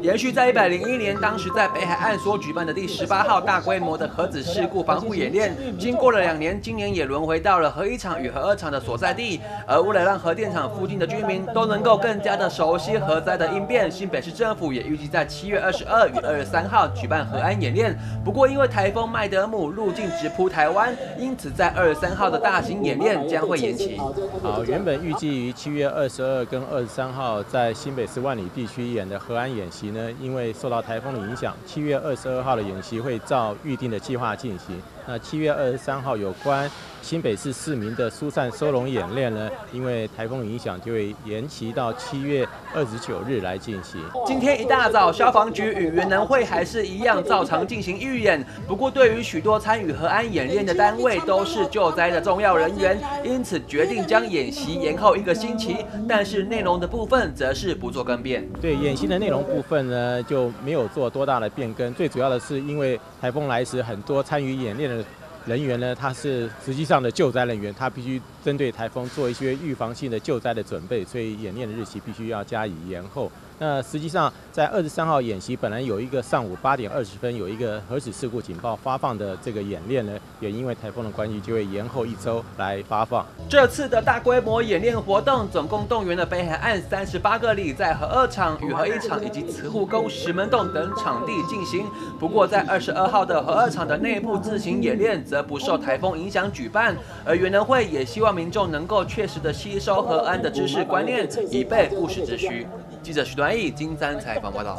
延续在一百零一年，当时在北海岸所举办的第十八号大规模的核子事故防护演练，经过了两年，今年也轮回到了核一厂与核二厂的所在地。而为了让核电厂附近的居民都能够更加的熟悉核灾的应变，新北市政府也预计在七月二十二与二十三号举办核安演练。不过因为台风麦德姆路径直扑台湾，因此在二十三号的大型演练将会延期。好，原本预计于七月二十二跟二十三号在新北市万里地区演的核安演习呢，因为受到台风的影响，七月二十二号的演习会照预定的计划进行。那七月二十三号有关新北市市民的疏散收容演练呢，因为台风影响，就会延期到七月二十九日来进行。今天一大早，消防局与云能会还是一样照常进行预演。不过，对于许多参与核安演练的单位，都是救灾的重要人员，因此决定将演习延后一个星期。但是内容的部分则是不做更变。对演习的内容部分呢，就没有做多大的变更。最主要的是，因为台风来时，很多参与演练的。人员呢，他是实际上的救灾人员，他必须针对台风做一些预防性的救灾的准备，所以演练的日期必须要加以延后。那实际上，在二十三号演习本来有一个上午八点二十分有一个核子事故警报发放的这个演练呢，也因为台风的关系，就会延后一周来发放。这次的大规模演练活动，总共动员了北海岸三十八个里，在核二厂、与核一厂以及慈护宫、石门洞等场地进行。不过，在二十二号的核二厂的内部自行演练，则不受台风影响举办。而园能会也希望民众能够确实的吸收和安的知识观念，以备不时之需。记者徐端义金三采访报道。